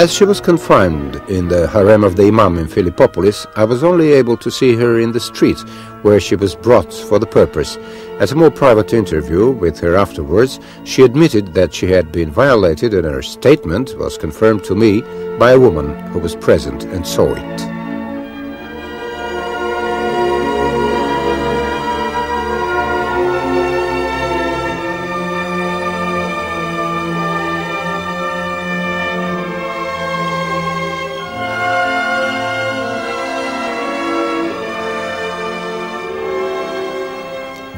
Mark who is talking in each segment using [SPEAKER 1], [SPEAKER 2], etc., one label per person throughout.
[SPEAKER 1] As she was confined in the harem of the Imam in Philippopolis, I was only able to see her in the street, where she was brought for the purpose. At a more private interview with her afterwards, she admitted that she had been violated and her statement was confirmed to me by a woman who was present and saw it.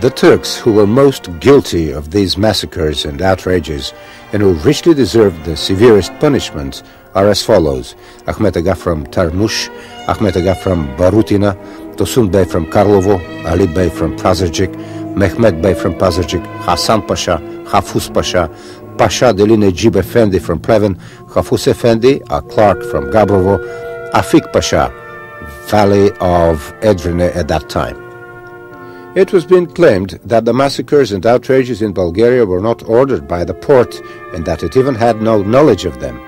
[SPEAKER 1] The Turks who were most guilty of these massacres and outrages and who richly deserved the severest punishment are as follows. Ahmet Aga from Tarmush, Ahmet Aga from Barutina, Tosun Bey from Karlovo, Ali Bey from Pazarcik, Mehmet Bey from Pazarcik, Hasan Pasha, Hafuz Pasha, Pasha Deli Necip Effendi from Pleven, Hafuz Effendi, a clerk from Gabrovo, Afik Pasha, Valley of Edrine at that time. It was being claimed that the massacres and outrages in Bulgaria were not ordered by the Porte and that it even had no knowledge of them.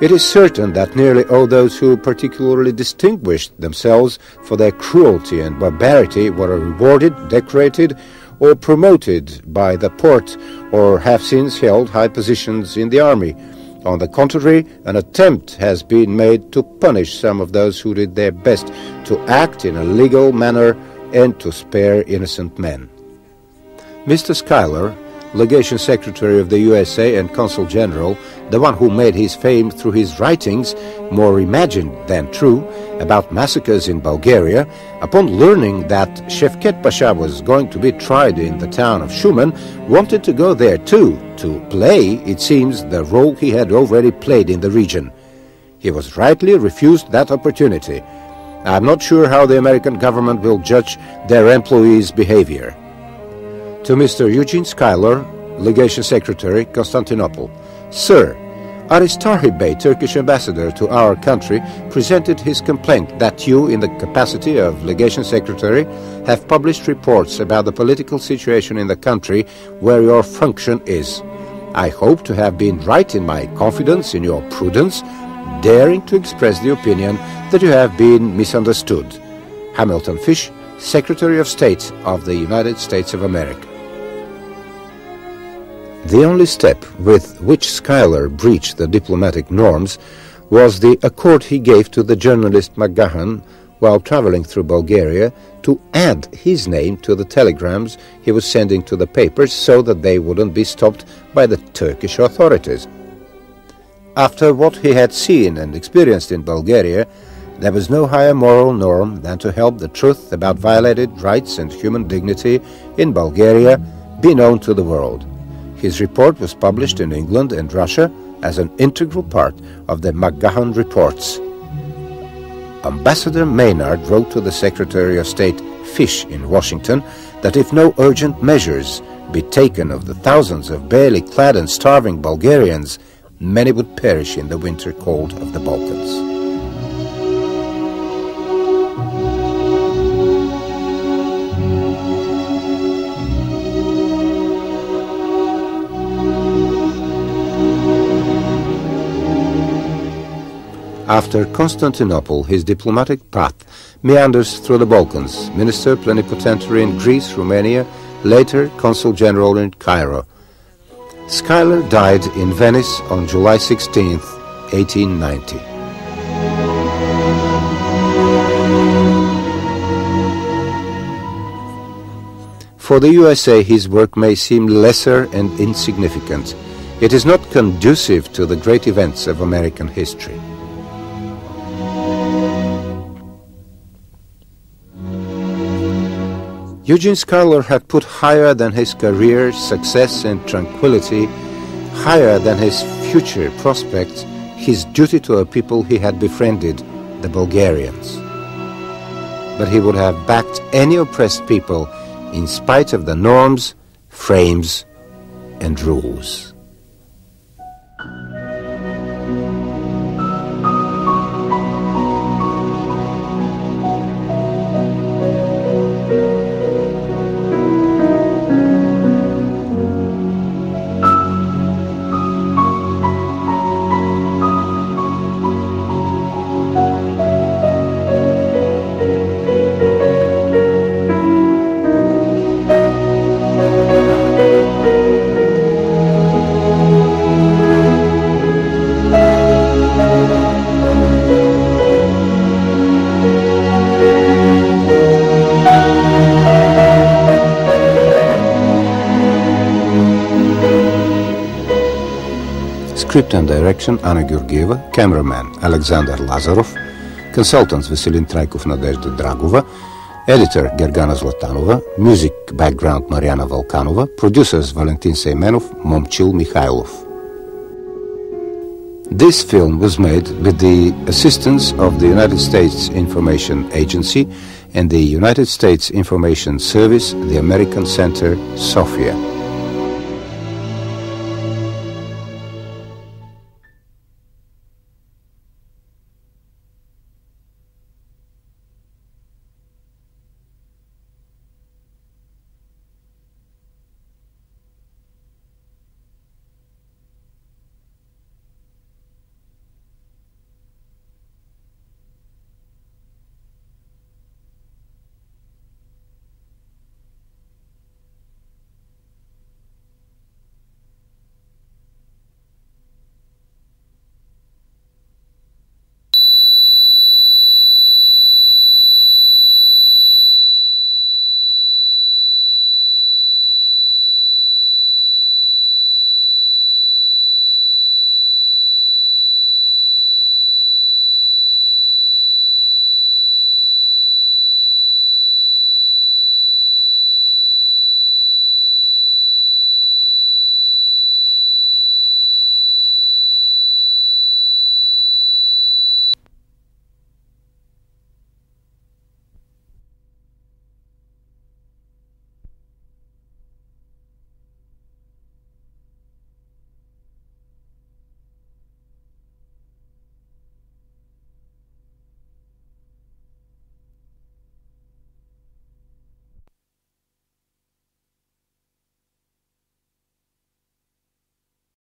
[SPEAKER 1] It is certain that nearly all those who particularly distinguished themselves for their cruelty and barbarity were rewarded, decorated, or promoted by the Porte or have since held high positions in the army. On the contrary, an attempt has been made to punish some of those who did their best to act in a legal manner and to spare innocent men. Mr. Schuyler, Legation Secretary of the USA and Consul General, the one who made his fame through his writings, more imagined than true, about massacres in Bulgaria, upon learning that Shevket Pasha was going to be tried in the town of Shumen, wanted to go there too, to play, it seems, the role he had already played in the region. He was rightly refused that opportunity, I'm not sure how the American government will judge their employees' behavior. To Mr. Eugene Schuyler, Legation Secretary, Constantinople. Sir, Aristarchi Bey, Turkish ambassador to our country, presented his complaint that you, in the capacity of Legation Secretary, have published reports about the political situation in the country where your function is. I hope to have been right in my confidence in your prudence daring to express the opinion that you have been misunderstood. Hamilton Fish, Secretary of State of the United States of America. The only step with which Schuyler breached the diplomatic norms was the accord he gave to the journalist McGahan while traveling through Bulgaria to add his name to the telegrams he was sending to the papers so that they wouldn't be stopped by the Turkish authorities. After what he had seen and experienced in Bulgaria, there was no higher moral norm than to help the truth about violated rights and human dignity in Bulgaria be known to the world. His report was published in England and Russia as an integral part of the McGahan reports. Ambassador Maynard wrote to the Secretary of State Fish in Washington that if no urgent measures be taken of the thousands of barely clad and starving Bulgarians, many would perish in the winter cold of the Balkans. After Constantinople, his diplomatic path meanders through the Balkans, minister plenipotentiary in Greece, Romania, later consul general in Cairo, Schuyler died in Venice on July 16, 1890. For the USA, his work may seem lesser and insignificant. It is not conducive to the great events of American history. Eugene Schuyler had put higher than his career, success, and tranquility, higher than his future prospects, his duty to a people he had befriended, the Bulgarians. But he would have backed any oppressed people in spite of the norms, frames, and rules. Script and direction Anna Georgieva, cameraman Alexander Lazarov, consultants Veselin Traikov, Nadezhda Dragova, editor Gergana Zlatanova, music background Mariana Volkanova, producers Valentin Seymenov, Momchil Mikhailov. This film was made with the assistance of the United States Information Agency and the United States Information Service, the American Center, Sofia.